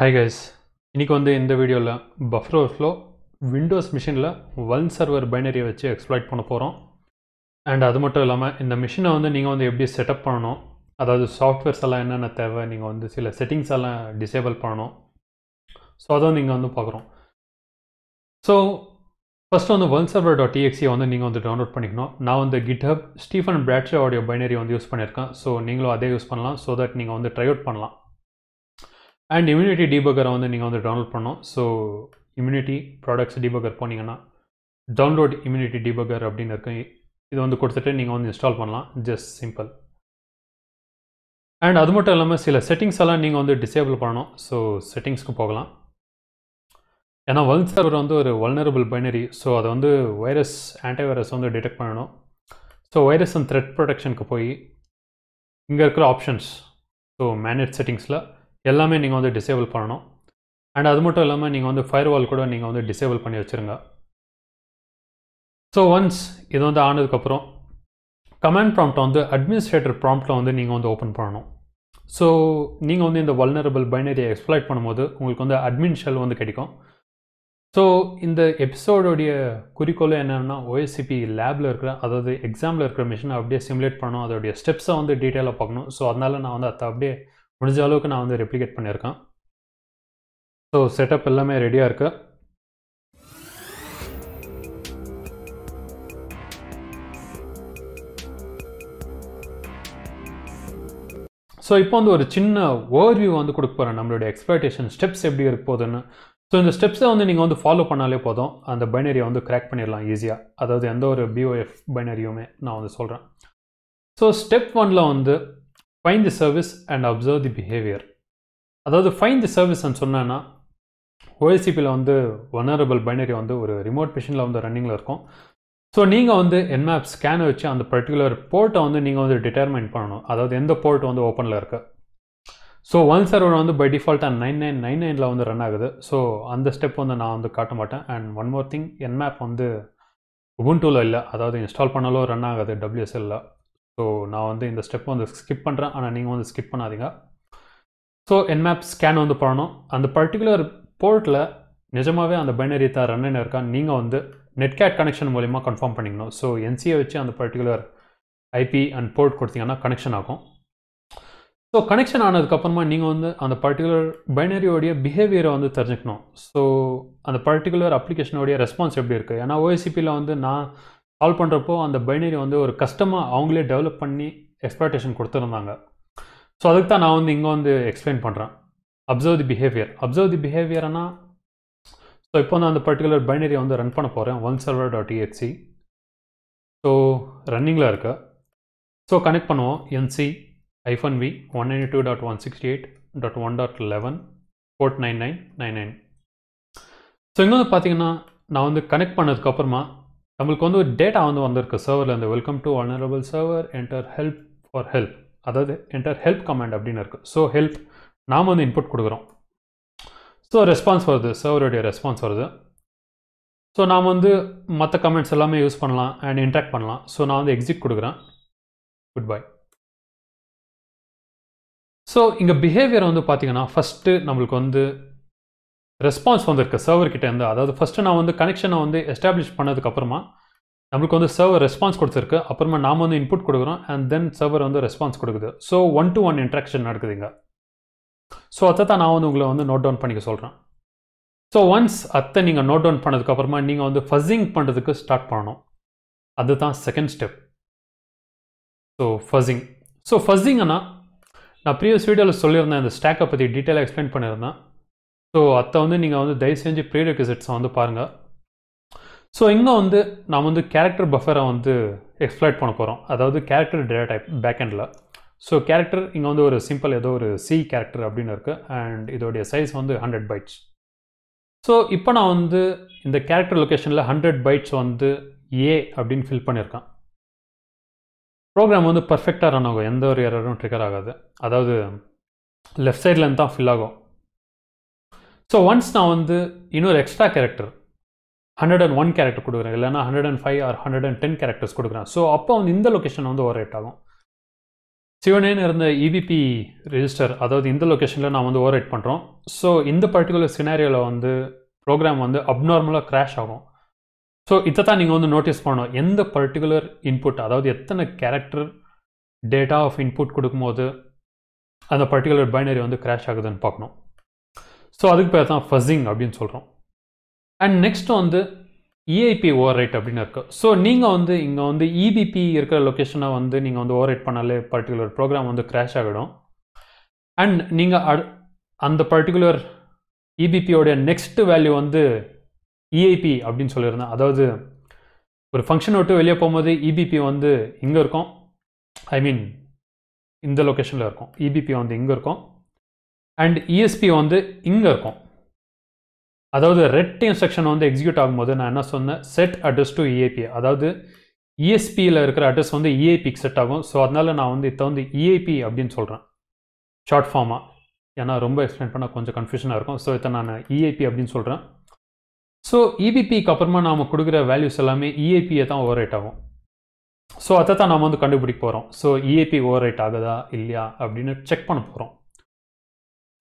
Hi guys இன்றைக்கி வந்து இந்த வீடியோவில் பஃப்ரோ ஓவர்ஃப்ளோ விண்டோஸ் மிஷினில் ஒன் சர்வர் பைனரியை வச்சு எக்ஸ்ப்ளாய்ட் பண்ண போகிறோம் அண்ட் அது மட்டும் இல்லாமல் இந்த மிஷினை வந்து நீங்கள் வந்து எப்படி செட்டப் பண்ணணும்? அதாவது சாஃப்ட்வேர்ஸ் எல்லாம் என்னென்ன தேவை? நீங்கள் வந்து சில செட்டிங்ஸ் எல்லாம் டிசேபிள் பண்ணணும். ஸோ அதை நீங்கள் வந்து பார்க்குறோம். ஸோ ஃபஸ்ட்டு வந்து ஒன் சர்வர் டாட் டிஎக்ஸியை வந்து நீங்கள் வந்து டவுன்லோட் பண்ணிக்கணும். நான் வந்து GitHub Stephen Bradshaw audio binary வந்து யூஸ் பண்ணியிருக்கேன். ஸோ நீங்களும் அதே யூஸ் பண்ணலாம். ஸோ தட் நீங்கள் வந்து ட்ரை அவுட் பண்ணலாம். அண்ட் இம்யூனிட்டி டீபக்கரை வந்து நீங்கள் வந்து டவுன்லோட் பண்ணணும். ஸோ இம்யூனிட்டி ப்ராடக்ட்ஸ் டீபக்கர் போனீங்கன்னா டவுன்லோட் இம்யூனிட்டி டீபக்கர் அப்படின்னு இருக்கு. இது வந்து கொடுத்துட்டு நீங்கள் வந்து இன்ஸ்டால் பண்ணலாம். ஜஸ்ட் சிம்பிள் அண்ட் அது மட்டும் இல்லாமல் சில செட்டிங்ஸ் எல்லாம் நீங்கள் வந்து டிசேபிள் பண்ணணும். ஸோ செட்டிங்ஸ்க்கு போகலாம். ஏன்னா வல் சர்வர் வந்து ஒரு வல்னரபிள் பைனரி ஸோ அதை வந்து வைரஸ் ஆன்டிவைரஸ் வந்து டிடெக்ட் பண்ணணும். ஸோ வைரஸ் அண்ட் த்ரெட் ப்ரொடெக்ஷனுக்கு போய் இங்கே இருக்கிற ஆப்ஷன்ஸ் ஸோ மேனேஜ் செட்டிங்ஸில் எல்லாமே நீங்கள் வந்து டிசேபிள் பண்ணணும். அண்ட் அது மட்டும் இல்லாமல் நீங்கள் வந்து ஃபயர் வால் கூட நீங்கள் வந்து டிசேபிள் பண்ணி வச்சுருங்க. ஸோ ஒன்ஸ் இது வந்து ஆனதுக்கப்புறம் கமாண்ட் ப்ராம்ப்டை வந்து அட்மினிஸ்ட்ரேட்டர் ப்ராம்ப்டில் வந்து நீங்கள் வந்து ஓப்பன் பண்ணணும். ஸோ நீங்கள் வந்து இந்த வல்னரபிள் பைனரியை எக்ஸ்ப்ளாய்ட் பண்ணும்போது உங்களுக்கு வந்து அட்மின் ஷெல் வந்து கிடைக்கும். ஸோ இந்த எபிசோடோடைய குறிக்கோள் என்னென்னா ஓஎஸ்சிபி லேபில் இருக்கிற அதாவது எக்ஸாமில் இருக்கிற மிஷினை அப்படியே சிமுலேட் பண்ணணும். அதோடைய ஸ்டெப்ஸை வந்து டீட்டெயிலாக பார்க்கணும். ஸோ அதனால் நான் வந்து அதை அப்படியே முடிஞ்ச அளவுக்கு நான் வந்து ரெப்ளிகேட் பண்ணியிருக்கேன். ஸோ செட்டப் எல்லாமே ரெடியாக இருக்குது ஸோ இப்போ வந்து ஒரு சின்ன ஓவர்வியூ வந்து கொடுக்க போகிறேன் நம்மளுடைய எக்ஸ்பெக்டேஷன் ஸ்டெப்ஸ் எப்படி இருக்க போகுதுன்னு. ஸோ இந்த ஸ்டெப்ஸை வந்து நீங்கள் வந்து ஃபாலோ பண்ணாலே போதும். அந்த பைனரியை வந்து கிராக் பண்ணிடலாம் ஈஸியாக அதாவது எந்த ஒரு பிஓஎஃப் பைனரியுமே நான் வந்து சொல்கிறேன் ஸோ ஸ்டெப் ஒனில் வந்து fine the service and observe the behaviour அதாவது ஃபைன் தி சர்வீஸ்ன்னு சொன்னேன்னா ஓஎஸ்சிபியில் வந்து ஒனரபிள் பைனரி வந்து ஒரு ரிமோட் மிஷினில் வந்து ரன்னிங்கில் இருக்கும். ஸோ நீங்கள் வந்து என்மேப் ஸ்கேனை வச்சு அந்த பர்டிகுலர் போர்ட்டை வந்து நீங்கள் வந்து டிட்டர்மைன் பண்ணணும். அதாவது எந்த போர்ட் வந்து ஓப்பனில் இருக்குது ஸோ ஒன் சர்வர் வந்து பை டிஃபால்ட்டாக நைன் நைன் நைன் நைனில் வந்து ரன் ஆகுது. ஸோ அந்த ஸ்டெப் வந்து நான் வந்து காட்ட மாட்டேன். And one more thing Nmap வந்து உபுண்டூவில் இல்லை. அதாவது இன்ஸ்டால் பண்ணாலும் ரன் ஆகுது டபிள்யூஎஸ்எல்ல ஸோ நான் வந்து இந்த ஸ்டெப் வந்து ஸ்கிப் பண்ணுறேன் ஆனால் நீங்கள் வந்து ஸ்கிப் பண்ணாதீங்க. ஸோ என்மேப் ஸ்கேன் வந்து பண்ணணும். அந்த பர்டிகுலர் போர்ட்டில் நிஜமாகவே அந்த பைனரி தான் ரன் என்ன இருக்கா நீங்கள் வந்து நெட்கேட் கனெக்ஷன் மூலிமா கன்ஃபார்ம் பண்ணிக்கணும். ஸோ என்சியை வச்சு அந்த பர்டிகுலர் ஐபி அண்ட் போர்ட் கொடுத்தீங்கன்னா கனெக்ஷன் ஆகும். ஸோ கனெக்ஷன் ஆனதுக்கப்புறமா நீங்கள் வந்து அந்த பர்டிகுலர் பைனரியோடைய பிஹேவியரை வந்து தெரிஞ்சுக்கணும். ஸோ அந்த பர்டிகுலர் அப்ளிகேஷனோடைய ரெஸ்பான்ஸ் எப்படி இருக்குது ஏன்னா ஓஎசிபியில் வந்து நான் சால்வ் பண்ணுறப்போ அந்த பைனரி வந்து ஒரு கஸ்டமாக அவங்களே டெவலப் பண்ணி எக்ஸ்பெக்டேஷன் கொடுத்துருந்தாங்க. ஸோ அதுக்கு தான் நான் வந்து இங்கே வந்து எக்ஸ்பிளைன் பண்ணுறேன் observe the behaviour observe the பிஹேவியர்னா so இப்போ நான் அந்த பர்டிகுலர் பைனரியை வந்து ரன் பண்ண போகிறேன் one server dot EXE so ரன்னிங்கில் இருக்கு. ஸோ கனெக்ட் பண்ணுவோம். NC hyphen V one ninety two dot one sixty eight dot one dot eleven port nine nine nine nine so இங்கே வந்து பார்த்தீங்கன்னா நான் வந்து கனெக்ட் பண்ணதுக்கப்புறமா நம்மளுக்கு வந்து ஒரு டேட்டா வந்து வந்திருக்கு. சர்வரில் இந்த welcome to vulnerable server enter help for help அதாவது என்டர் ஹெல்ப் கமாண்ட் அப்படின்னு இருக்குது ஸோ ஹெல்ப் நாம் வந்து இன்புட் கொடுக்குறோம். ஸோ ரெஸ்பான்ஸ் வருது. சர்வருடைய ரெஸ்பான்ஸ் வருது. ஸோ நாம் வந்து மற்ற கமெண்ட்ஸ் எல்லாமே யூஸ் பண்ணலாம் அண்ட் இன்ட்ராக்ட் பண்ணலாம். ஸோ நான் வந்து எக்ஸிட் கொடுக்குறேன். குட் பை ஸோ இங்கே பிஹேவியர் வந்து பார்த்தீங்கன்னா ஃபஸ்ட்டு நம்மளுக்கு வந்து ரெஸ்பான்ஸ் வந்திருக்கு சர்வர்கிட்ட இருந்து. அதாவது ஃபஸ்ட்டு நான் வந்து கனெக்ஷனை வந்து எஸ்டாப்ளிஷ் பண்ணதுக்கப்புறமா நம்மளுக்கு வந்து சர்வர் ரெஸ்பான்ஸ் கொடுத்துருக்கு. அப்புறமா நாம் வந்து இன்புட் கொடுக்குறோம் அண்ட் தென் சர்வர் வந்து ரெஸ்பான்ஸ் கொடுக்குது. So one to one interaction நடக்குதுங்க ஸோ அதை தான் நான் வந்து உங்களை வந்து நோட் டவுன் பண்ணிக்க சொல்கிறேன் ஸோ ஒன்ஸ் அத்தை நீங்கள் நோட் டவுன் பண்ணதுக்கப்புறமா நீங்கள் வந்து ஃபஸ்ஸிங் பண்ணுறதுக்கு ஸ்டார்ட் பண்ணணும். அதுதான் second step so fuzzing so ஃபஸ்ஸிங்கன்னா நான் ப்ரீவியஸ் வீடியோவில் சொல்லியிருந்தேன் இந்த ஸ்டாக்கை பற்றி டீட்டெயிலாக எக்ஸ்பிளைன் பண்ணியிருந்தேன். ஸோ அதை வந்து நீங்கள் வந்து தயவு செஞ்சு ப்ரீரெக்விசிட்ஸை வந்து பாருங்கள் ஸோ இங்கே வந்து நான் வந்து கேரக்டர் பஃபரை வந்து எக்ஸ்ப்ளாய்ட் பண்ண போகிறோம் அதாவது கேரக்டர் டேட்டா டைப் பேக்கெண்டில் ஸோ கேரக்டர் இங்கே வந்து ஒரு சிம்பிள் ஏதோ ஒரு சி கேரக்டர் அப்படின்னு இருக்குது அண்ட் இதோடைய சைஸ் வந்து ஹண்ட்ரட் பைட்ஸ் ஸோ இப்போ நான் வந்து இந்த கேரக்டர் லொக்கேஷனில் ஹண்ட்ரட் பைட்ஸ் வந்து ஏ அப்படின்னு ஃபில் பண்ணியிருக்கேன் ப்ரோக்ராம் வந்து பர்ஃபெக்டாக ரன் ஆகும். எந்த ஒரு எரரும் ட்ரிகர் ஆகாது. அதாவது லெஃப்ட் சைட்லேருந்து தான் ஃபில் ஆகும். ஸோ ஒன்ஸ் நான் வந்து இன்னொரு extra character hundred and one character கொடுக்குறேன். இல்லைனா hundred and five or hundred and ten characters கொடுக்குறேன். ஸோ அப்போ வந்து இந்த லொக்கேஷன் வந்து ஓவர் ஆகும். சிவனேன்னு இருந்த இவிபி ரிஜிஸ்டர் அதாவது இந்த லொக்கேஷனில் நான் வந்து ஓவர் ரைட் பண்ணுறோம் ஸோ இந்த பர்டிகுலர் சினாரியோவில் வந்து ப்ரோக்ராம் வந்து அப்நார்மலாக கிராஷ் ஆகும். ஸோ இதை தான் நீங்கள் வந்து நோட்டீஸ் பண்ணணும். எந்த பர்டிகுலர் இன்புட் அதாவது எத்தனை கேரக்டர் டேட்டா ஆஃப் இன்புட் கொடுக்கும்போது அந்த பர்டிகுலர் பைனரி வந்து கிராஷ் ஆகுதுன்னு பார்க்கணும். ஸோ அதுக்கு பேர் தான் ஃபஸிங் அப்படின்னு சொல்கிறோம் அண்ட் நெக்ஸ்ட் வந்து இஐபி ஓவர் ரைட் அப்படின்னு இருக்குது ஸோ நீங்கள் வந்து இங்கே வந்து இபிபி இருக்கிற லொக்கேஷனை வந்து நீங்கள் வந்து ஓவர் ரைட் பண்ணாலே பர்டிகுலர் ப்ரோக்ராம் வந்து கிராஷ் ஆகிடும். அண்ட் நீங்கள் அட் அந்த பர்டிகுலர் இபிபியோடைய நெக்ஸ்ட் வேல்யூ வந்து இஐபி அப்படின்னு சொல்லியிருந்தேன். அதாவது ஒரு ஃபங்க்ஷன் விட்டு வெளியே போகும்போது இபிபி வந்து இங்கே இருக்கும். ஐ மீன் இந்த லொக்கேஷனில் இருக்கும். இபிபி வந்து இங்கே இருக்கும். அண்ட் இஎஸ்பி வந்து இங்கே இருக்கும். அதாவது ரெட் இன்ஸ்ட்ரக்ஷன் வந்து எக்ஸிக்யூட் ஆகும்போது நான் என்ன சொன்னேன்? செட் அட்ரஸ் டு இஏபி அதாவது இஎஸ்பியில் இருக்கிற அட்ரஸ் வந்து இஏபிக்கு செட் ஆகும். ஸோ அதனால நான் வந்து இதை வந்து இஏபி அப்படின்னு சொல்கிறேன் ஷார்ட் ஃபார்மாக ஏன்னா ரொம்ப எக்ஸ்பிளைன் பண்ணால் கொஞ்சம் கன்ஃபியூஷனாக இருக்கும். ஸோ இதை நான் இஏபி அப்படின்னு சொல்கிறேன் ஸோ இபிபிக்கு அப்புறமா நாம் கொடுக்குற வேல்யூஸ் எல்லாமே இஏபியை தான் ஓவர் ரைட் ஆகும். ஸோ அதை தான் நாம் வந்து கண்டுபிடிக்க போகிறோம் ஸோ இஏபி ஓவர் ரைட் ஆகுதா? இல்லையா? அப்படின்னு செக் பண்ண போகிறோம்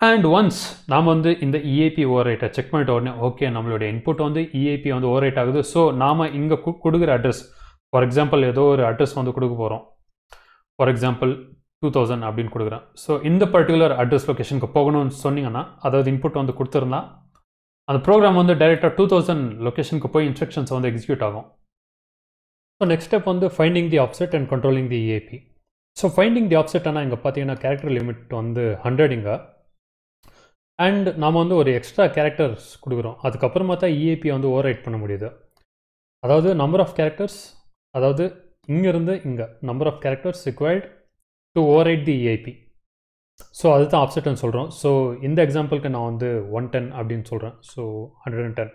அண்ட் ஒன்ஸ் நாம் வந்து இந்த இஏபி ஓவர் செக் பண்ணிட்ட உடனே ஓகே நம்மளுடைய இன்புட் வந்து இஏபி வந்து ஓவர் ஆகுது. ஸோ நாம் இங்கே கொடுக்குற அட்ரஸ் ஃபார் எக்ஸாம்பிள் ஏதோ ஒரு அட்ரஸ் வந்து கொடுக்க போகிறோம் ஃபார் எக்ஸாம்பிள் டூ தௌசண்ட் அப்படின்னு கொடுக்குறேன். ஸோ இந்த பர்டிகுலர் அட்ரஸ் லொக்கேஷனுக்கு போகணும்னு சொன்னீங்கன்னா அதாவது இன்புட் வந்து கொடுத்துருந்தா அந்த ப்ரோக்ராம் வந்து டைரெக்டாக டூ தௌசண்ட் லொக்கேஷனுக்கு போய் இன்ஸ்ட்ரக்ஷன்ஸ் வந்து எக்ஸிக்யூட் ஆகும். ஸோ நெக்ஸ்ட் ஸ்டெப் வந்து finding the offset and controlling the EIP so finding the offset ஆனால் இங்கே பார்த்தீங்கன்னா கேரக்டர் லிமிட் வந்து ஹண்ட்ரட் இங்கே. அண்ட் நாம் வந்து ஒரு எக்ஸ்ட்ரா கேரக்டர்ஸ் கொடுக்குறோம். அதுக்கப்புறமா தான் இஏபி வந்து ஓவர் ரைட் பண்ண முடியுது. அதாவது நம்பர் ஆஃப் கேரக்டர்ஸ் அதாவது இங்கேருந்து இங்கே number of characters required to overwrite the EIP so அதுதான் ஆப்செட்னு சொல்கிறோம் ஸோ இந்த எக்ஸாம்பிளுக்கு நான் வந்து ஒன் டென் அப்படின்னு சொல்கிறேன் ஸோ ஹண்ட்ரட் அண்ட் டென்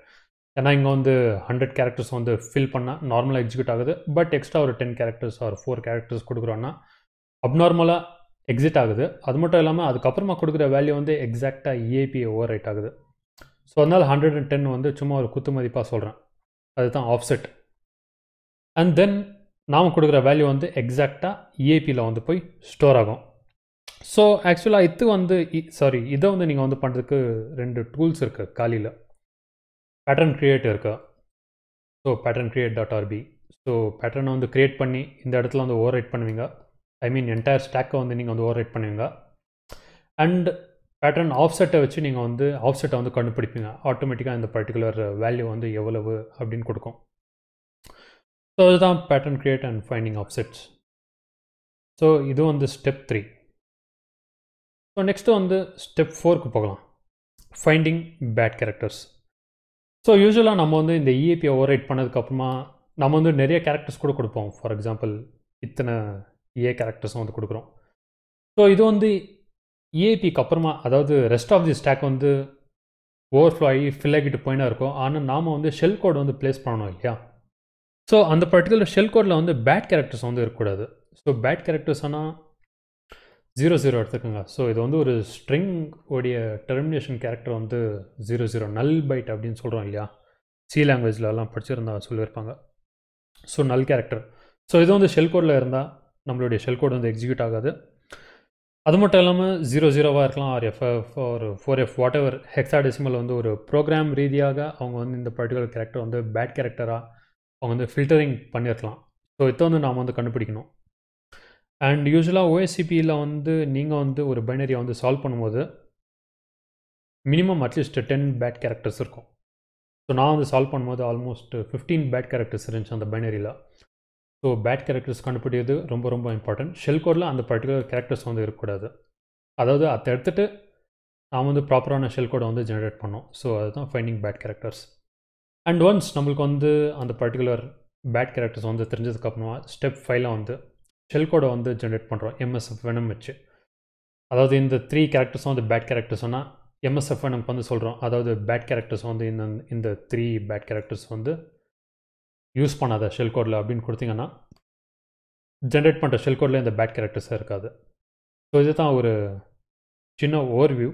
ஏன்னா இங்கே வந்து ஹண்ட்ரட் கேரக்டர்ஸ் வந்து ஃபில் பண்ணால் நார்மலாக எக்ஸிக்யூட் ஆகுது. பட் எக்ஸ்ட்ரா ஒரு டென் கேரக்டர்ஸ் ஒரு ஃபோர் கேரக்டர்ஸ் கொடுக்குறோன்னா அப்நார்மலாக எக்ஸிட் ஆகுது. அது மட்டும் இல்லாமல் அதுக்கப்புறமா கொடுக்குற வேல்யூ வந்து எக்ஸாக்டாக இஏபியை ஓவர் ரைட் ஆகுது. ஸோ அதனால் ஹண்ட்ரட் அண்ட் டென் வந்து சும்மா ஒரு குத்து மதிப்பாக சொல்கிறேன் அதுதான் ஆஃப்செட் அண்ட் தென் நாம் கொடுக்குற வேல்யூ வந்து எக்ஸாக்டாக இஏபியில் வந்து போய் ஸ்டோர் ஆகும். ஸோ ஆக்சுவலாக இது வந்து சாரி இதை வந்து நீங்கள் வந்து பண்ணுறதுக்கு ரெண்டு டூல்ஸ் இருக்குது காலியில் பேட்டர்ன் க்ரியேட் இருக்கு. So pattern create dot RB so பேட்டர்னை வந்து க்ரியேட் பண்ணி இந்த இடத்துல வந்து ஓவர் ரைட் பண்ணுவீங்க. ஐ மீன் என்டையர் ஸ்டாக்கை வந்து நீங்கள் வந்து ஓவர் ரைட் பண்ணுவீங்க. அண்ட் பேட்டர்ன் ஆஃப்செட்டை வச்சு நீங்கள் வந்து ஆஃப்செட்டை வந்து கண்டுபிடிப்பீங்க. ஆட்டோமேட்டிக்காக இந்த பர்டிகுலர் வேல்யூ வந்து எவ்வளவு அப்படின்னு கொடுக்கும். ஸோ அதுதான் pattern create and finding offsets so இது வந்து ஸ்டெப் த்ரீ ஸோ நெக்ஸ்ட்டு வந்து ஸ்டெப் ஃபோருக்கு போகலாம். ஃபைண்டிங் பேட் கேரக்டர்ஸ் ஸோ யூஸ்வலாக நம்ம வந்து இந்த இஏபி ஓவர் ரைட் பண்ணதுக்கப்புறமா நம்ம வந்து நிறைய கேரக்டர்ஸ் கூட கொடுப்போம். ஃபார் எக்ஸாம்பிள் இத்தனை ஏ கேரக்டர்ஸும் வந்து கொடுக்குறோம். ஸோ இது வந்து இஏபிக்கு அப்புறமா அதாவது ரெஸ்ட் ஆஃப் தி ஸ்டாக் வந்து ஓவர்ஃப்ளோ ஆகி ஃபில் ஆகிட்டு போயினா இருக்கும். ஆனால் நாம் வந்து ஷெல் கோட் வந்து ப்ளேஸ் பண்ணணும் இல்லையா? ஸோ அந்த பர்டிகுலர் ஷெல் கோடில் வந்து பேட் கேரக்டர்ஸ் வந்து இருக்கக்கூடாது. ஸோ பேட் கேரக்டர்ஸ் ஆனால் ஜீரோ ஜீரோ எடுத்துக்கோங்க. ஸோ இது வந்து ஒரு ஸ்ட்ரிங் உடைய டெர்மினேஷன் கேரக்டர் வந்து ஜீரோ ஜீரோ நல் பைட் அப்படின்னு சொல்கிறோம் இல்லையா? சி லாங்குவேஜ்லலாம் படிச்சிருந்தா சொல்லியிருப்பாங்க. ஸோ நல் கேரக்டர் ஸோ இது வந்து ஷெல் கோடில் இருந்தால் நம்மளுடைய ஷெல் கோட் வந்து எக்ஸிக்யூட் ஆகாது. அது மட்டும் இல்லாமல் ஜீரோ ஜீரோவாக இருக்கலாம் ஆர் எஃப்எஃப் ஒரு four F whatever hexadecimal வந்து ஒரு ப்ரோக்ராம் ரீதியாக அவங்க வந்து இந்த பர்டிகுலர் கேரக்டர் வந்து பேட் கேரக்டராக அவங்க வந்து ஃபில்டரிங் பண்ணியிருக்கலாம். ஸோ இதை வந்து நாம் வந்து கண்டுபிடிக்கணும். அண்ட் யூஸ்வலாக ஓஎஸ்சிபியில் வந்து நீங்கள் வந்து ஒரு பைனரியை வந்து சால்வ் பண்ணும்போது minimum at least ten bad characters இருக்கும். ஸோ நான் வந்து சால்வ் பண்ணும்போது ஆல்மோஸ்ட் ஃபிஃப்டீன் பேட் கேரக்டர்ஸ் இருந்துச்சு அந்த பைனரியில் ஸோ பேட் கேரக்டர்ஸ் கண்டுபிடிக்கிறது ரொம்ப ரொம்ப இம்பார்ட்டன்ட் ஷெல் கோடில் அந்த பர்டிகுலர் கேரக்டர்ஸ் வந்து இருக்கக்கூடாது. அதாவது அதை எடுத்துகிட்டு நான் வந்து ப்ராப்பரான ஷெல் கோடை வந்து ஜென்ரேட் பண்ணோம் ஸோ அதுதான் finding bad characters and once நம்மளுக்கு வந்து அந்த பர்டிகுலர் பேட் கேரக்டர்ஸ் வந்து தெரிஞ்சதுக்கப்புறமா ஸ்டெப் ஃபைவ்ல வந்து ஷெல் கோடை வந்து ஜென்ரேட் பண்ணுறோம் எம்எஸ்எஃப் வேணும் வச்சு. அதாவது இந்த த்ரீ கேரக்டர்ஸும் வந்து பேட் கேரக்டர்ஸ்னால் எம்எஸ்எஃப் நமக்கு வந்து சொல்கிறோம் அதாவது பேட் கேரக்டர்ஸ் வந்து இந்த இந்த த்ரீ பேட் கேரக்டர்ஸ் வந்து யூஸ் பண்ணாத ஷெல் கோடில் அப்படின்னு கொடுத்தீங்கன்னா ஜென்ரேட் பண்ணுற ஷெல் கோடில் இந்த பேட் கேரக்டர்ஸாக இருக்காது. ஸோ இது தான் ஒரு சின்ன ஓவர்வியூ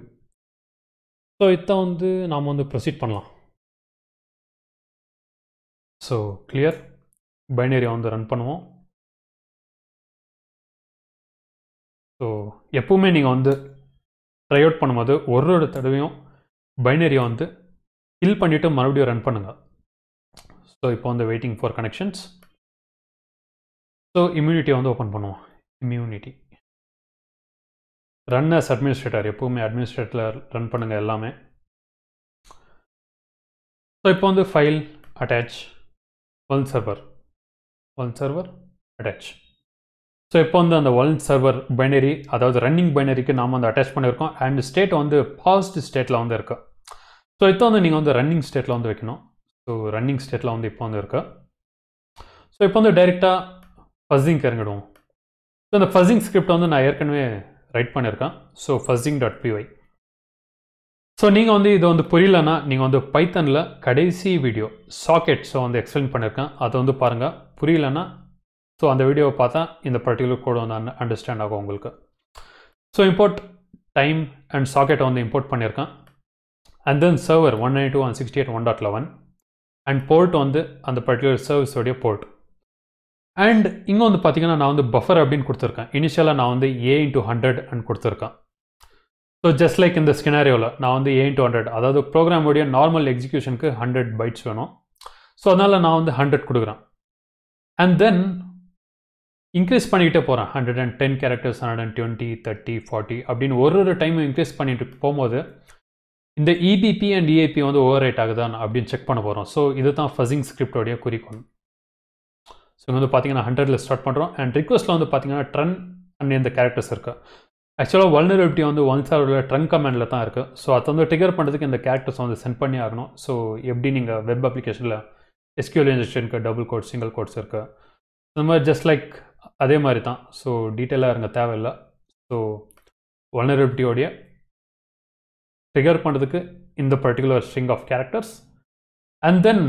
ஸோ இதான் வந்து நாம் வந்து ப்ரொசீட் பண்ணலாம். ஸோ கிளியர் பைனரியை வந்து ரன் பண்ணுவோம். ஸோ எப்பவுமே நீங்கள் வந்து ட்ரை அவுட் பண்ணும்போது ஒரு ஒரு தடவையும் பைனரியை வந்து கில் பண்ணிவிட்டு மறுபடியும் ரன் பண்ணுங்கள் ஸோ இப்போ வந்து வெயிட்டிங் ஃபார் கனெக்ஷன்ஸ் ஸோ இம்யூனிட்டியை வந்து ஓப்பன் பண்ணுவோம். இம்யூனிட்டி ரன் அஸ் அட்மினிஸ்ட்ரேட்டர் எப்போவுமே அட்மினிஸ்ட்ரேட்டரில் ரன் பண்ணுங்கள் எல்லாமே. ஸோ இப்போ வந்து file attach one server one server attach so இப்போ வந்து அந்த ஒன் சர்வர் பைனரி அதாவது ரன்னிங் பைனரிக்கு நாம் வந்து அட்டாச் பண்ணியிருக்கோம். அண்ட் ஸ்டேட் வந்து பாஸ்ட் ஸ்டேட்டில் வந்து இருக்கு. ஸோ இப்போ வந்து நீங்கள் வந்து ரன்னிங் ஸ்டேட்டில் வந்து வைக்கணும். ஸோ ரன்னிங் ஸ்டேட்டில் வந்து இப்போ வந்து இருக்கு. ஸோ இப்போ வந்து டைரெக்டாக ஃபஸ்ஸிங்க்கு இறங்கிடுவோம். ஸோ இந்த ஃபஸ்ஸிங் ஸ்கிரிப்ட் வந்து நான் ஏற்கனவே ரைட் பண்ணியிருக்கேன் so fuzzing dot PY so நீங்கள் வந்து இதை வந்து புரியலன்னா நீங்கள் வந்து பைத்தனில் கடைசி வீடியோ சாக்கெட்ஸை வந்து எக்ஸ்பிளைன் பண்ணியிருக்கேன் அதை வந்து பாருங்கள் புரியலன்னா ஸோ அந்த வீடியோவை பார்த்தா இந்த பர்டிகுலர் கோடு வந்து அண்டர்ஸ்டாண்ட் ஆகும் உங்களுக்கு. ஸோ இம்போர்ட் டைம் அண்ட் சாக்கெட்டை வந்து இம்போர்ட் பண்ணியிருக்கேன் and then server one nine two one sixty eight one dot eleven and port வந்து அந்த பர்டிகுலர் சர்வீஸோடைய போர்ட் அண்ட் இங்கே வந்து பார்த்தீங்கன்னா நான் வந்து பஃபர் அப்படின்னு கொடுத்துருக்கேன். இனிஷியலாக நான் வந்து ஏ இன்ட்டு ஹண்ட்ரட் அண்ட் கொடுத்துருக்கேன். ஸோ ஜஸ்ட் லைக் இந்த ஸ்கினாரியோவில் நான் வந்து ஏ இன்ட்டு ஹண்ட்ரட் அதாவது ப்ரோக்ராமுடைய நார்மல் எக்ஸிக்யூஷனுக்கு ஹண்ட்ரட் பைட்ஸ் வேணும். ஸோ அதனால் நான் வந்து ஹண்ட்ரட் கொடுக்குறேன். அண்ட் தென் இன்க்ரீஸ் பண்ணிக்கிட்டே போகிறேன் hundred and ten characters hundred and twenty thirty forty அப்படின்னு ஒரு ஒரு டைமும் இன்க்ரீஸ் பண்ணிட்டு போகும்போது இந்த இபிபி அண்ட் இஏபி வந்து ஓவர் ரைட் ஆகுதான் அப்படின்னு செக் பண்ண போகிறோம் ஸோ இது தான் ஃபஸிங் ஸ்கிரிப்டோடைய குறிக்கோள். ஸோ இங்கே வந்து பார்த்தீங்கன்னா ஹண்ட்ரடில் ஸ்டார்ட் பண்ணுறோம் அண்ட் ரிக்வஸ்ட்டில் வந்து பார்த்தீங்கன்னா ட்ரன் அண்ட் இந்த கேரக்டர்ஸ் இருக்குது ஆக்சுவலாக வல்னரபிலிட்டி வந்து ஒன் உள்ள ட்ரன் கமெண்டில் தான் இருக்குது ஸோ அதை வந்து ட்ரிகர் பண்ணுறதுக்கு இந்த கேரக்டர்ஸ் வந்து சென்ட் பண்ணி ஆகணும். ஸோ எப்படி நீங்கள் வெப் அப்ளிகேஷனில் எஸ்கியூஎல் இன்ஜெக்ஷனுக்கு டபுள் கோட் சிங்கிள் கோட்ஸ் இருக்குது இந்த மாதிரி ஜஸ்ட் லைக் அதே மாதிரி தான். ஸோ டீட்டெயிலாக இருங்க தேவையில்லை. ஸோ வல்னரபிலிட்டியோடைய ட்ரிகர் பண்ணுறதுக்கு இந்த particular string of characters and then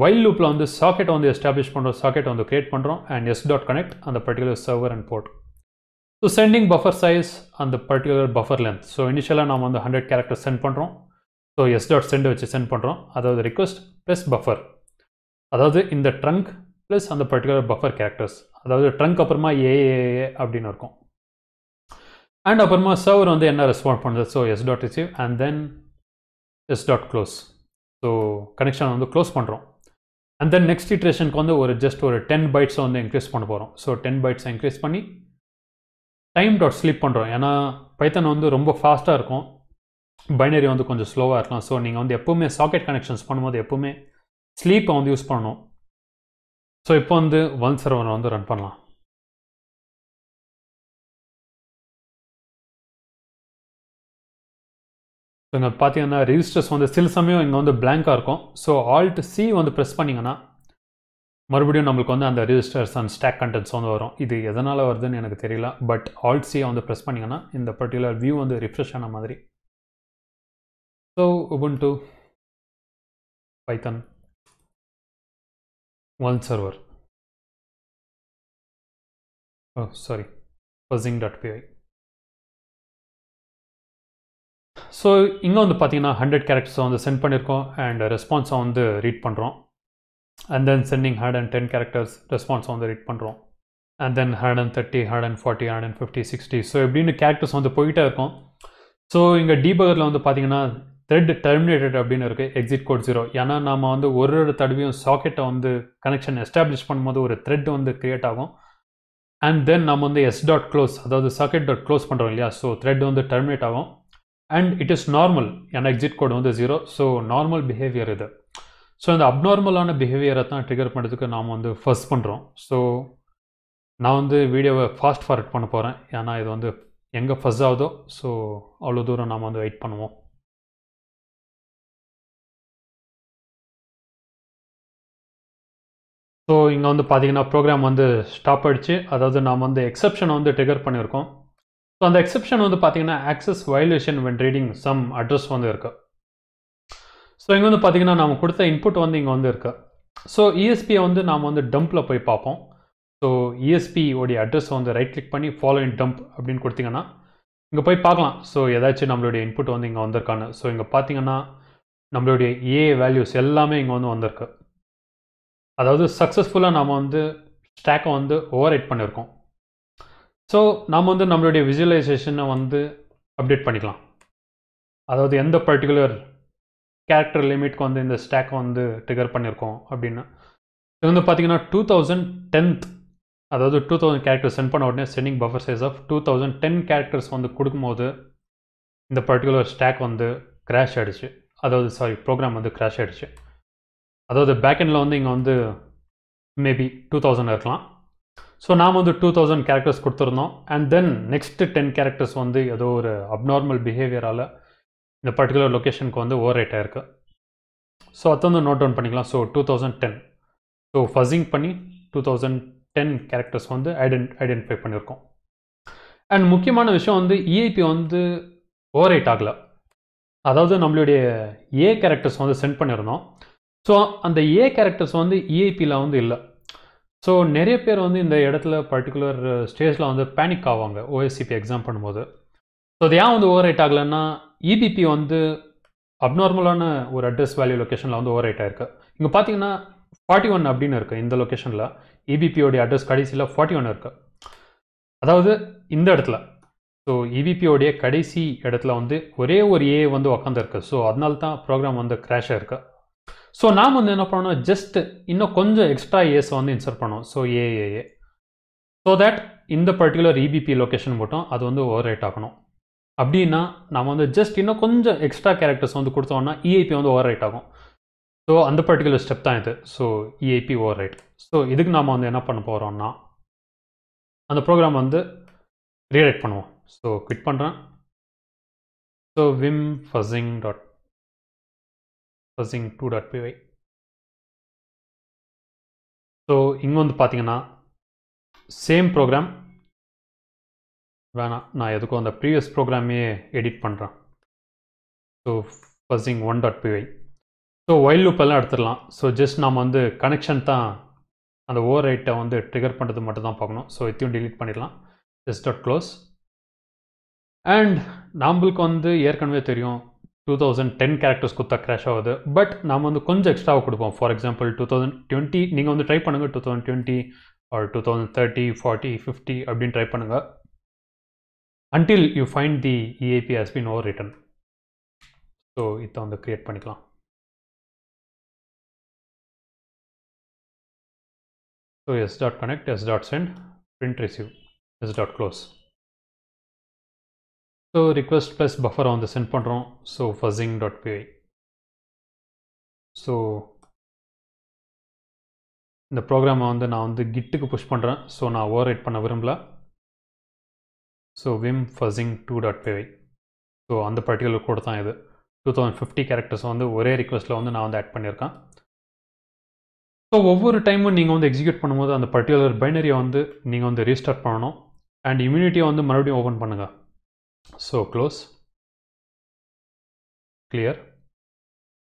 while லூப்பில் வந்து சாக்கெட்டை வந்து எஸ்டாப்ளிஷ் பண்ணுறோம் சாக்கெட்டை வந்து கிரியேட் பண்ணுறோம் அண்ட் எஸ் டாட் கனெக்ட் அந்த particular server and port so sending buffer size அந்த பர்டிகுலர் பஃபர் லென்த் ஸோ இனிஷியலாக நம்ம வந்து ஹண்ட்ரட் கேரக்டர் சென்ட் பண்ணுறோம் ஸோ எஸ் டாட் சென்ட் வச்சு சென்ட் பண்ணுறோம் அதாவது ரிக்வஸ்ட் ப்ளஸ் பஃபர் அதாவது இந்த ட்ரங்க் ப்ளஸ் அந்த பர்டிகுலர் பஃபர் கேரக்டர்ஸ் அதாவது ட்ரங்க் அப்புறமா ஏஏஏ அப்படின்னு இருக்கும். அண்ட் அப்புறமா சர்வர் வந்து என்ன ரெஸ்பாண்ட் பண்ணுது? So S dot receive and then S dot close so connection வந்து க்ளோஸ் பண்ணுறோம் அண்ட் தென் நெக்ஸ்ட் இட்ரேஷனுக்கு வந்து ஒரு ஜஸ்ட் ஒரு டென் பைட்ஸை வந்து இன்க்ரீஸ் பண்ண போகிறோம் ஸோ டென் பைட்ஸை இன்க்ரீஸ் பண்ணி டைம் டாட் ஸ்லிப் பண்ணுறோம் ஏன்னா பைத்தன் வந்து ரொம்ப ஃபாஸ்ட்டாக இருக்கும். பைனரி வந்து கொஞ்சம் ஸ்லோவாக இருக்கலாம். ஸோ நீங்கள் வந்து எப்போவுமே சாக்கெட் கனெக்ஷன்ஸ் பண்ணும்போது எப்போவுமே ஸ்லீப்பை வந்து யூஸ் பண்ணணும். ஸோ இப்போ வந்து ஒன் சர்வர் வந்து ரன் பண்ணலாம். ஸோ இங்கே பார்த்தீங்கன்னா ரிஜிஸ்டர்ஸ் வந்து சில சமயம் இங்கே வந்து பிளாங்காக இருக்கும். ஸோ ஆல்ட் சி வந்து ப்ரெஸ் பண்ணிங்கன்னா மறுபடியும் நம்மளுக்கு வந்து அந்த ரிஜிஸ்டர்ஸ் அண்ட் ஸ்டாக் கண்டென்ட்ஸ் வந்து வரும். இது எதனால் வருதுன்னு எனக்கு தெரியல. பட் ஆல்ட் சியை வந்து ப்ரெஸ் பண்ணிங்கன்னா இந்த பர்டிகுலர் வியூ வந்து ரிஃப்ரெஷ் ஆன மாதிரி. So open to Python one server oh sorry fuzzing dot py so இங்கே வந்து பார்த்தீங்கன்னா ஹண்ட்ரட் கேரக்டர்ஸை வந்து சென்ட் பண்ணியிருக்கோம் அண்ட் ரெஸ்பான்ஸை வந்து ரீட் பண்ணுறோம் and then sending hundred and ten characters ரெஸ்பான்ஸை வந்து ரீட் பண்ணுறோம் and then hundred and thirty hundred and forty hundred and fifty sixty so எப்படின்னு கேரக்டர்ஸ் வந்து போயிட்டே இருக்கும். ஸோ இங்கே டீபகரில் வந்து பார்த்தீங்கன்னா த்ரெட் டெர்மினேட்டட் அப்படின்னு இருக்குது எக்ஸிட் கோட் ஜீரோ ஏன்னா நம்ம வந்து ஒரு ஒரு தடவையும் சாக்கெட்டை வந்து கனெக்ஷன் எஸ்டாப்ளிஷ் பண்ணும்போது ஒரு த்ரெட் வந்து க்ரியேட் ஆகும். அண்ட் தென் நம்ம வந்து எஸ் டாட் க்ளோஸ் அதாவது சாக்கெட் டாட் க்ளோஸ் பண்ணுறோம் இல்லையா? ஸோ த்ரெட் வந்து டெர்மினேட் ஆகும். அண்ட் இட் இஸ் நார்மல் ஏன்னா எக்ஸிட் கோடு வந்து ஜீரோ ஸோ நார்மல் பிஹேவியர் இது. ஸோ இந்த அப்நார்மலான பிஹேவியரை தான் ட்ரிகர் பண்ணுறதுக்கு நாம் வந்து ஃபர்ஸ்ட் பண்ணுறோம் ஸோ நான் வந்து வீடியோவை ஃபாஸ்ட் ஃபார்வர்ட் பண்ண போகிறேன் ஏன்னா இது வந்து எங்கே ஃபஸ்ட் ஆகுதோ ஸோ அவ்வளோ தூரம் நாம் வந்து வெயிட் பண்ணுவோம். ஸோ இங்கே வந்து பார்த்தீங்கன்னா ப்ரோக்ராம் வந்து ஸ்டாப் ஆகிடுச்சு அதாவது நாம் வந்து எக்ஸப்ஷனை வந்து ட்ரிகர் பண்ணியிருக்கோம். ஸோ அந்த எக்ஸப்ஷன் வந்து பார்த்தீங்கன்னா access violation when reading some address வந்து இருக்கு. ஸோ இங்கே வந்து பார்த்தீங்கன்னா நம்ம கொடுத்த இன்புட் வந்து இங்கே வந்து இருக்கு. ஸோ இஎஸ்பியை வந்து நாம் வந்து டம்பில் போய் பார்ப்போம். ஸோ இஎஸ்பி உடைய அட்ரஸ் வந்து ரைட் கிளிக் பண்ணி ஃபாலோ இன் டம்ப் அப்படின்னு கொடுத்தீங்கன்னா இங்கே போய் பார்க்கலாம். ஸோ ஏதாச்சும் நம்மளுடைய இன்புட் வந்து இங்கே வந்திருக்கான்னு. ஸோ இங்கே பார்த்தீங்கன்னா நம்மளுடைய ஏ வேல்யூஸ் எல்லாமே இங்கே வந்து வந்திருக்கு. அதாவது சக்ஸஸ்ஃபுல்லாக நாம் வந்து ஸ்டாக்கை வந்து ஓவர் ரைட் பண்ணியிருக்கோம் ஸோ நாம் வந்து நம்மளுடைய விஜுவலைசேஷனை வந்து அப்டேட் பண்ணிக்கலாம். அதாவது எந்த பர்டிகுலர் கேரக்டர் லிமிட்க்கு வந்து இந்த ஸ்டாக்கை வந்து ட்ரிகர் பண்ணியிருக்கோம் அப்படின்னு இது வந்து பார்த்தீங்கன்னா டூ தௌசண்ட் டென்த் அதாவது டூ தௌசண்ட் கேரக்டர் சென்ட் பண்ண உடனே sending buffer size of two thousand ten characters வந்து கொடுக்கும்போது இந்த பர்டிகுலர் ஸ்டாக் வந்து கிராஷ் ஆகிடுச்சு அதாவது சாரி ப்ரோக்ராம் வந்து கிராஷ் ஆகிடுச்சு அதாவது பேக்கெண்டில் வந்து இங்கே வந்து மேபி டூ தௌசண்ட் இருக்கலாம். ஸோ நாம் வந்து டூ தௌசண்ட் கேரக்டர்ஸ் கொடுத்துருந்தோம். And then next ten characters வந்து ஏதோ ஒரு அப்நார்மல் பிஹேவியரால் இந்த பர்டிகுலர் லொக்கேஷனுக்கு வந்து ஓவர் ரைட் ஆயிருக்கு. ஸோ அதை வந்து நோட் டவுன் பண்ணிக்கலாம். So two thousand ten so fuzzing பண்ணி டூ தௌசண்ட் டென் கேரக்டர்ஸ் வந்து ஐடென்ட் ஐடென்டிஃபை பண்ணியிருக்கோம். அண்ட் முக்கியமான விஷயம் வந்து இஐபி வந்து ஓவர் ரைட் ஆகலை. அதாவது நம்மளுடைய ஏ கேரக்டர்ஸ் வந்து சென்ட் பண்ணியிருந்தோம். ஸோ அந்த ஏ கேரக்டர்ஸ் வந்து இஐபியில் வந்து இல்லை. ஸோ நிறைய பேர் வந்து இந்த இடத்துல பர்டிகுலர் uh, ஸ்டேஜில் வந்து பேனிக் ஆவாங்க ஓஎஸ்சிபி எக்ஸாம் பண்ணும்போது. ஸோ அது ஏன் வந்து ஓவர் ரைட் ஆகலைன்னா இபிபி வந்து அப்நார்மலான ஒரு அட்ரஸ் வேல்யூ லொக்கேஷனில் வந்து ஓவர் ரைட் ஆயிருக்கு. இங்கே பார்த்தீங்கன்னா ஃபார்ட்டி ஒன் அப்படின்னு இருக்குது இந்த லொக்கேஷனில் இபிபியோடைய அட்ரஸ் கடைசியில் ஃபார்ட்டி ஒன் இருக்குது அதாவது இந்த இடத்துல. ஸோ இபிபியோடைய கடைசி இடத்துல வந்து ஒரே ஒரு ஏ வந்து உக்காந்துருக்கு. ஸோ அதனால தான் ப்ரோக்ராம் வந்து க்ராஷாக இருக்குது ஸோ நாம் வந்து என்ன பண்ணணும்? ஜஸ்ட் இன்னும் கொஞ்சம் எக்ஸ்ட்ரா ஏஸ் வந்து இன்சர்ட் பண்ணோம் ஸோ ஏஏஏ ஸோ தட் இந்த பர்டிகுலர் இபிபி லொக்கேஷன் மட்டும் அது வந்து ஓவர் ரைட் ஆகணும். அப்படின்னா நம்ம வந்து ஜஸ்ட் இன்னும் கொஞ்சம் எக்ஸ்ட்ரா கேரக்டர்ஸ் வந்து கொடுத்தோம்னா இஐபி வந்து ஓவர் ரைட் ஆகும். ஸோ அந்த பர்டிகுலர் ஸ்டெப் தான் இது. So EIP over right so இதுக்கு நாம் வந்து என்ன பண்ண போகிறோம்னா அந்த ப்ரோக்ராம் வந்து ரீரைட் பண்ணுவோம். ஸோ குவிட் பண்ணுறேன் so vim fuzzing dot fuzzing two dot PY so இங்கே வந்து பார்த்தீங்கன்னா சேம் ப்ரோக்ராம் வேணாம் நான் எதுக்கும் அந்த ப்ரீவியஸ் ப்ரோக்ராமே எடிட் பண்ணுறேன் so fuzzing one dot py so while loop எடுத்துடலாம். ஸோ ஜஸ்ட் நாம் வந்து கனெக்ஷன் தான் அந்த ஓவர் ரைட்டை வந்து ட்ரிகர் பண்ணுறது மட்டும் தான் பார்க்கணும். ஸோ இத்தையும் டிலீட் பண்ணிடலாம். ஜஸ்ட் டாட் க்ளோஸ் அண்ட் நம்மளுக்கு வந்து ஏற்கனவே தெரியும் டூ தௌசண்ட் டென் கேரக்டர்ஸ் கொடுத்தா க்ராஷ் ஆகுது. பட் நாம் வந்து கொஞ்சம் எக்ஸ்ட்ராவாக கொடுப்போம். For example two thousand twenty நீங்கள் வந்து ட்ரை பண்ணுங்கள் two thousand twenty or two thousand thirty forty fifty அப்படின்னு ட்ரை பண்ணுங்கள் until you find the EIP has been overwritten so இதை வந்து க்ரியேட் பண்ணிக்கலாம். So s dot connect s dot send print receive S dot close so request plus பஃபரை வந்து send பண்ணுறோம் so fuzzing dot PY so இந்த ப்ரோக்ராமை வந்து நான் வந்து கிட்டுக்கு புஷ் பண்ணுறேன் ஸோ நான் ஓவர் ரைட் பண்ண விரும்பல. So vim fuzzing two dot py so அந்த பர்டிகுலர் கோட் தான் இது. டூ தௌசண்ட் ஃபிஃப்டி கேரக்டர்ஸ் வந்து ஒரே ரிக்வெஸ்ட்டில் வந்து நான் வந்து ஆட் பண்ணியிருக்கேன். ஸோ ஒவ்வொரு டைமும் நீங்கள் வந்து எக்ஸிக்யூட் பண்ணும்போது அந்த பர்டிகுலர் பைனரியை வந்து நீங்கள் வந்து ரீஸ்டார்ட் பண்ணணும். அண்ட் இம்யூனிட்டியை வந்து மறுபடியும் ஓப்பன் பண்ணுங்கள் So close clear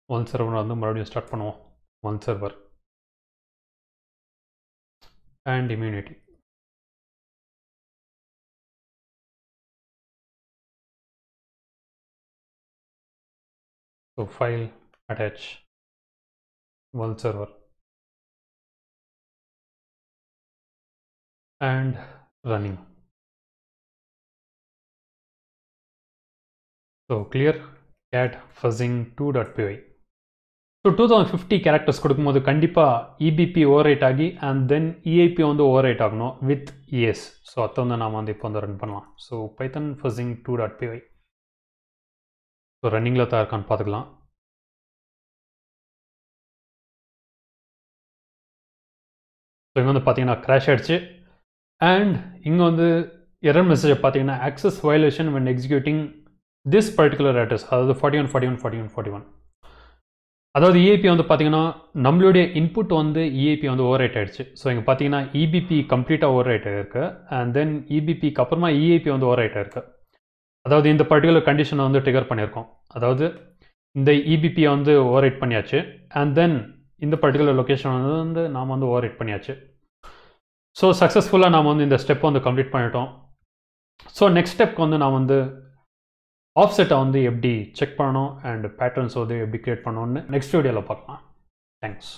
one server வந்து மறுபடியும் ஸ்டார்ட் பண்ணுவோம் one server and immunity so file attach one server and running. Clear So clear? Two dot 2.py. So two thousand fifty characters கொடுக்கும்போது கண்டிப்பாக EBP overwrite ஆகி and then EIP வந்து over ஆகணும் with ES so அதை வந்து நாம் வந்து இப்போ வந்து ரன் பண்ணலாம். So Python fuzzing two dot py so ரன்னிங்கில் தான் இருக்கான்னு பார்த்துக்கலாம். ஸோ இங்கே வந்து பார்த்தீங்கன்னா க்ராஷ் ஆகிடுச்சு அண்ட் இங்கே வந்து எரர் மெசேஜை பார்த்தீங்கன்னா access violation when executing this particular address அதாவது forty one forty one forty one forty one அதாவது இஏபி வந்து பார்த்தீங்கன்னா நம்மளுடைய இன்புட் வந்து இஏபி வந்து ஓவர் ரைட் ஆயிடுச்சு. ஸோ இங்கே பார்த்தீங்கன்னா இபிபி கம்ப்ளீட்டாக ஓவர் ரைட் அண்ட் தென் இபிபிக்கு அப்புறமா இஏபி வந்து ஓவர் ரைட் ஆயிருக்கு. அதாவது இந்த பர்டிகுலர் கண்டிஷனை வந்து ட்ரிகர் பண்ணியிருக்கோம். அதாவது இந்த இபிபியை வந்து ஓவர் ரைட் பண்ணியாச்சு. அண்ட் தென் இந்த பர்டிகுலர் லொக்கேஷன் வந்து வந்து நாம் வந்து ஓவர் ரைட் பண்ணியாச்சு ஸோ சக்ஸஸ்ஃபுல்லாக நாம் வந்து இந்த ஸ்டெப் வந்து கம்ப்ளீட் பண்ணிட்டோம். ஸோ நெக்ஸ்ட் ஸ்டெப்க்கு வந்து நாம் வந்து ஆஃப்செட்டை வந்து எப்படி செக் பண்ணணும் அண்ட் பேட்டர்ன்ஸ் வந்து எப்படி கிரியேட் பண்ணணும்னு நெக்ஸ்ட் வீடியோவில் பார்க்கலாம். தேங்க்ஸ்